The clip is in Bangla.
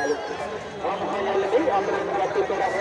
हम हम